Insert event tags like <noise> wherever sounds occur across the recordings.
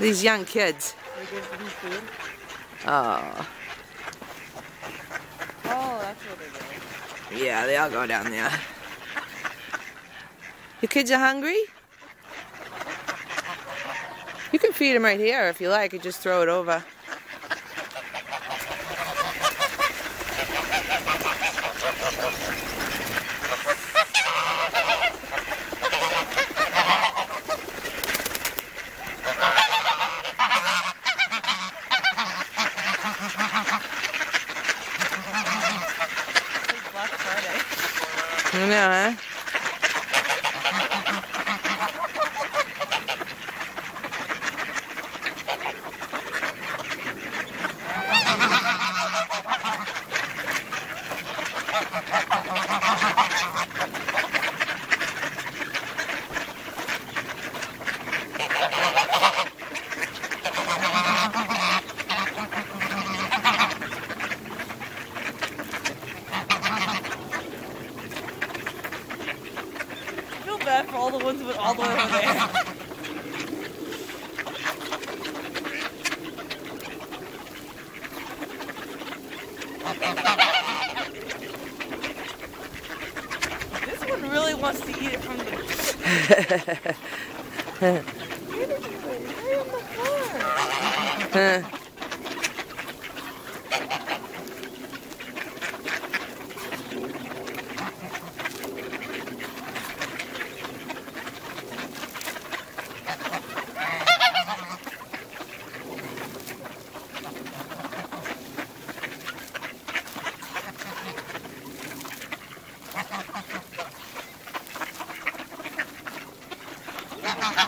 These young kids. Oh. Oh, that's what it is. Yeah, they all go down there. Your kids are hungry? You can feed them right here if you like and just throw it over. 你们俩。<laughs> bad for all the ones with all the way over there. This one really wants to eat it from the. <laughs> Where did you go? Right on the floor. <laughs> See,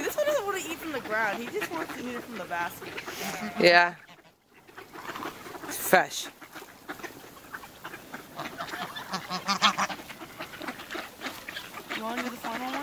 this one doesn't want to eat from the ground. He just wants to eat it from the basket. Yeah. It's fresh. You want to do the final one?